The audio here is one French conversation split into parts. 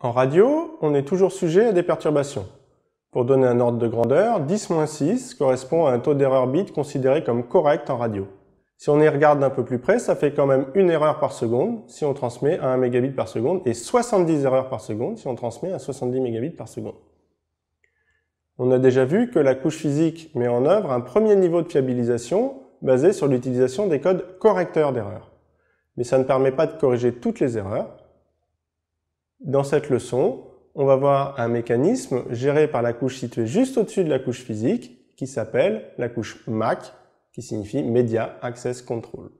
En radio, on est toujours sujet à des perturbations. Pour donner un ordre de grandeur, 10-6 correspond à un taux d'erreur bit considéré comme correct en radio. Si on y regarde d'un peu plus près, ça fait quand même une erreur par seconde si on transmet à 1 mégabit par seconde et 70 erreurs par seconde si on transmet à 70 mégabits par seconde. On a déjà vu que la couche physique met en œuvre un premier niveau de fiabilisation basé sur l'utilisation des codes correcteurs d'erreurs. Mais ça ne permet pas de corriger toutes les erreurs. Dans cette leçon, on va voir un mécanisme géré par la couche située juste au-dessus de la couche physique qui s'appelle la couche MAC, qui signifie Media Access Control.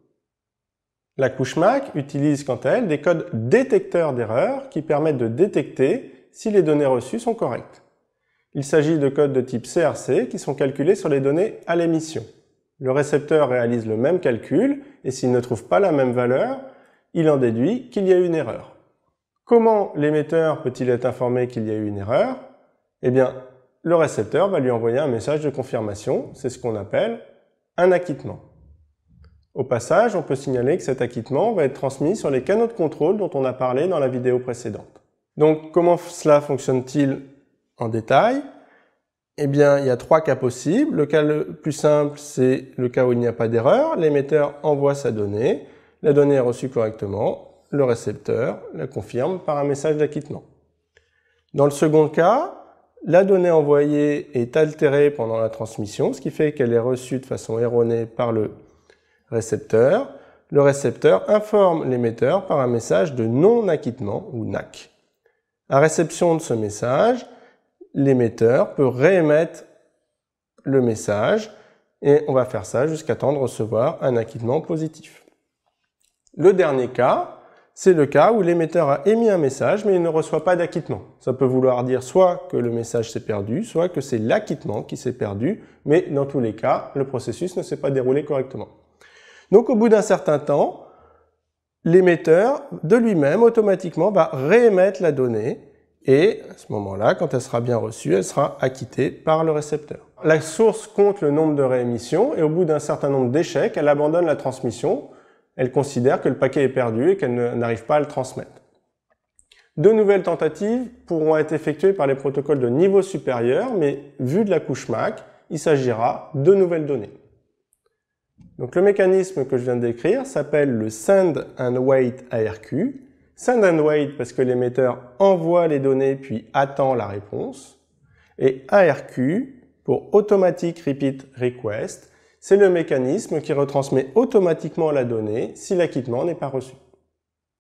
La couche MAC utilise quant à elle des codes détecteurs d'erreurs qui permettent de détecter si les données reçues sont correctes. Il s'agit de codes de type CRC qui sont calculés sur les données à l'émission. Le récepteur réalise le même calcul et s'il ne trouve pas la même valeur, il en déduit qu'il y a une erreur. Comment l'émetteur peut-il être informé qu'il y a eu une erreur? Eh bien, le récepteur va lui envoyer un message de confirmation, c'est ce qu'on appelle un acquittement. Au passage, on peut signaler que cet acquittement va être transmis sur les canaux de contrôle dont on a parlé dans la vidéo précédente. Donc, comment cela fonctionne-t-il en détail? Eh bien, il y a trois cas possibles. Le cas le plus simple, c'est le cas où il n'y a pas d'erreur. L'émetteur envoie sa donnée, la donnée est reçue correctement, le récepteur la confirme par un message d'acquittement. Dans le second cas, la donnée envoyée est altérée pendant la transmission, ce qui fait qu'elle est reçue de façon erronée par le récepteur. Le récepteur informe l'émetteur par un message de non-acquittement ou NAC. À réception de ce message, l'émetteur peut réémettre le message et on va faire ça jusqu'à temps de recevoir un acquittement positif. Le dernier cas, c'est le cas où l'émetteur a émis un message mais il ne reçoit pas d'acquittement. Ça peut vouloir dire soit que le message s'est perdu, soit que c'est l'acquittement qui s'est perdu, mais dans tous les cas, le processus ne s'est pas déroulé correctement. Donc au bout d'un certain temps, l'émetteur de lui-même automatiquement va réémettre la donnée et à ce moment-là, quand elle sera bien reçue, elle sera acquittée par le récepteur. La source compte le nombre de réémissions et au bout d'un certain nombre d'échecs, elle abandonne la transmission elle considère que le paquet est perdu et qu'elle n'arrive pas à le transmettre. De nouvelles tentatives pourront être effectuées par les protocoles de niveau supérieur, mais vu de la couche MAC, il s'agira de nouvelles données. Donc le mécanisme que je viens de décrire s'appelle le Send and Wait ARQ. Send and Wait parce que l'émetteur envoie les données puis attend la réponse. Et ARQ pour Automatic Repeat Request c'est le mécanisme qui retransmet automatiquement la donnée si l'acquittement n'est pas reçu.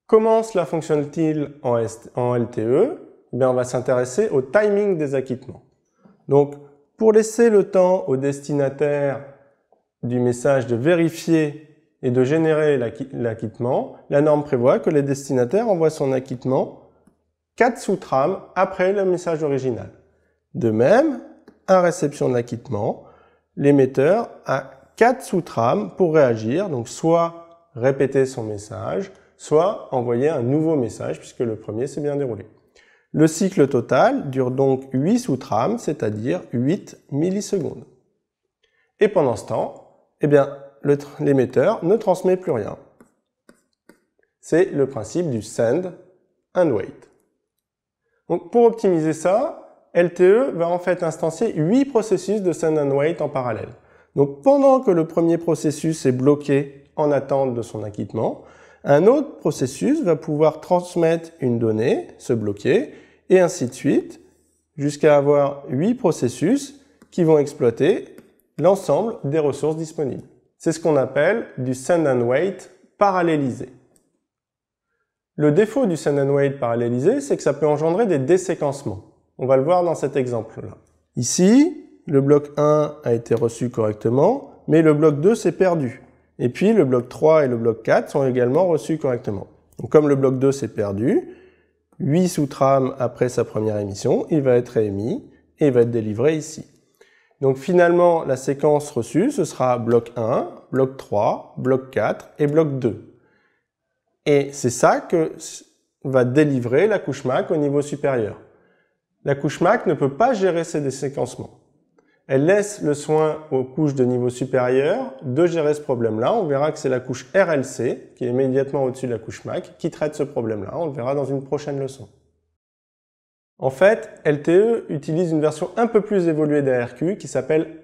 Comment cela fonctionne-t-il en, LTE eh On va s'intéresser au timing des acquittements. Donc, pour laisser le temps au destinataire du message de vérifier et de générer l'acquittement, la norme prévoit que le destinataire envoie son acquittement 4 sous-trames après le message original. De même, à réception de l'acquittement, l'émetteur a quatre sous-trames pour réagir, donc soit répéter son message, soit envoyer un nouveau message puisque le premier s'est bien déroulé. Le cycle total dure donc 8 sous-trames, c'est-à-dire 8 millisecondes. Et pendant ce temps, eh bien, l'émetteur ne transmet plus rien. C'est le principe du send and wait. Donc pour optimiser ça, LTE va en fait instancier 8 processus de send and wait en parallèle. Donc pendant que le premier processus est bloqué en attente de son acquittement, un autre processus va pouvoir transmettre une donnée, se bloquer, et ainsi de suite, jusqu'à avoir 8 processus qui vont exploiter l'ensemble des ressources disponibles. C'est ce qu'on appelle du send and wait parallélisé. Le défaut du send and wait parallélisé, c'est que ça peut engendrer des déséquencements. On va le voir dans cet exemple-là. Ici, le bloc 1 a été reçu correctement, mais le bloc 2 s'est perdu. Et puis le bloc 3 et le bloc 4 sont également reçus correctement. Donc comme le bloc 2 s'est perdu, 8 sous-trames après sa première émission, il va être émis et va être délivré ici. Donc finalement, la séquence reçue, ce sera bloc 1, bloc 3, bloc 4 et bloc 2. Et c'est ça que va délivrer la couche MAC au niveau supérieur la couche MAC ne peut pas gérer ces déséquencements. Elle laisse le soin aux couches de niveau supérieur de gérer ce problème-là. On verra que c'est la couche RLC, qui est immédiatement au-dessus de la couche MAC, qui traite ce problème-là. On le verra dans une prochaine leçon. En fait, LTE utilise une version un peu plus évoluée d'ARQ qui s'appelle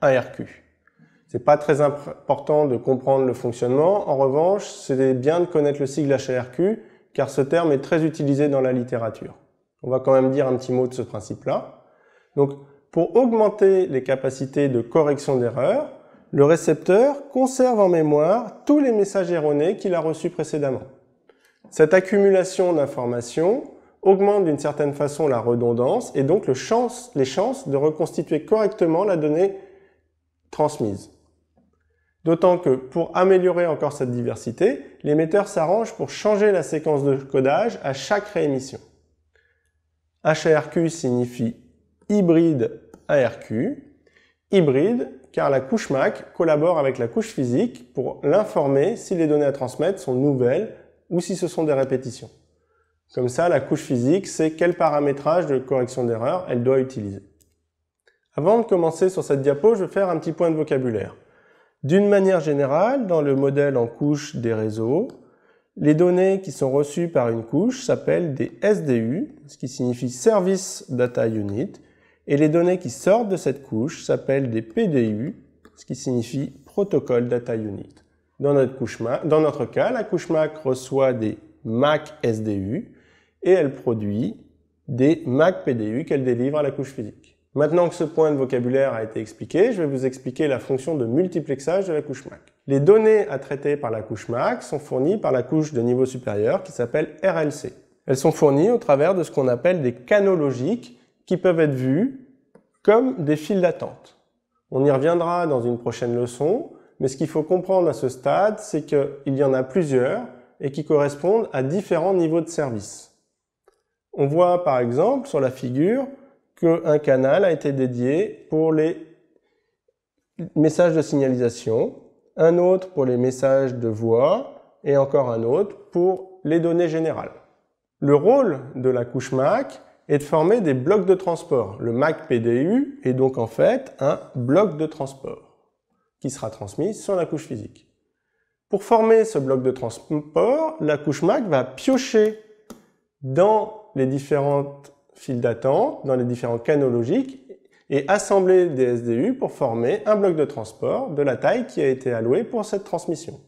HARQ. C'est pas très important de comprendre le fonctionnement. En revanche, c'est bien de connaître le sigle HARQ car ce terme est très utilisé dans la littérature. On va quand même dire un petit mot de ce principe-là. Donc, pour augmenter les capacités de correction d'erreurs, le récepteur conserve en mémoire tous les messages erronés qu'il a reçus précédemment. Cette accumulation d'informations augmente d'une certaine façon la redondance et donc les chances de reconstituer correctement la donnée transmise. D'autant que pour améliorer encore cette diversité, l'émetteur s'arrange pour changer la séquence de codage à chaque réémission. HARQ signifie hybride ARQ, hybride car la couche MAC collabore avec la couche physique pour l'informer si les données à transmettre sont nouvelles ou si ce sont des répétitions. Comme ça, la couche physique sait quel paramétrage de correction d'erreur elle doit utiliser. Avant de commencer sur cette diapo, je vais faire un petit point de vocabulaire. D'une manière générale, dans le modèle en couche des réseaux, les données qui sont reçues par une couche s'appellent des SDU, ce qui signifie Service Data Unit, et les données qui sortent de cette couche s'appellent des PDU, ce qui signifie Protocol Data Unit. Dans notre, couche dans notre cas, la couche MAC reçoit des MAC SDU et elle produit des MAC PDU qu'elle délivre à la couche physique. Maintenant que ce point de vocabulaire a été expliqué, je vais vous expliquer la fonction de multiplexage de la couche MAC. Les données à traiter par la couche MAC sont fournies par la couche de niveau supérieur qui s'appelle RLC. Elles sont fournies au travers de ce qu'on appelle des canaux logiques qui peuvent être vus comme des files d'attente. On y reviendra dans une prochaine leçon, mais ce qu'il faut comprendre à ce stade, c'est qu'il y en a plusieurs et qui correspondent à différents niveaux de service. On voit par exemple sur la figure qu'un canal a été dédié pour les messages de signalisation, un autre pour les messages de voix et encore un autre pour les données générales. Le rôle de la couche MAC est de former des blocs de transport. Le MAC PDU est donc en fait un bloc de transport qui sera transmis sur la couche physique. Pour former ce bloc de transport, la couche MAC va piocher dans les différentes files d'attente, dans les différents canaux logiques, et assembler des SDU pour former un bloc de transport de la taille qui a été allouée pour cette transmission.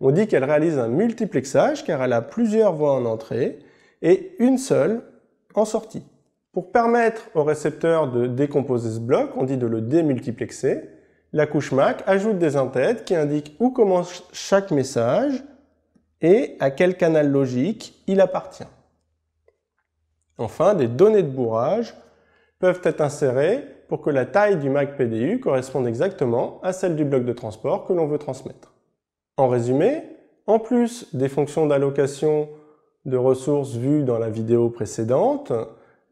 On dit qu'elle réalise un multiplexage car elle a plusieurs voies en entrée et une seule sortie. Pour permettre au récepteur de décomposer ce bloc, on dit de le démultiplexer, la couche MAC ajoute des entêtes qui indiquent où commence chaque message et à quel canal logique il appartient. Enfin, des données de bourrage peuvent être insérées pour que la taille du MAC PDU corresponde exactement à celle du bloc de transport que l'on veut transmettre. En résumé, en plus des fonctions d'allocation de ressources vues dans la vidéo précédente,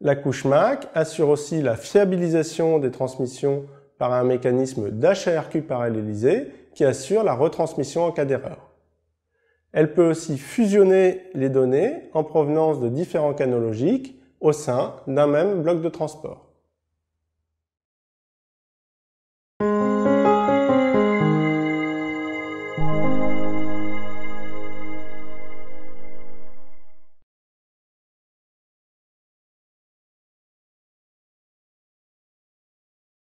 la couche MAC assure aussi la fiabilisation des transmissions par un mécanisme d'HARQ parallélisé qui assure la retransmission en cas d'erreur. Elle peut aussi fusionner les données en provenance de différents canaux logiques au sein d'un même bloc de transport.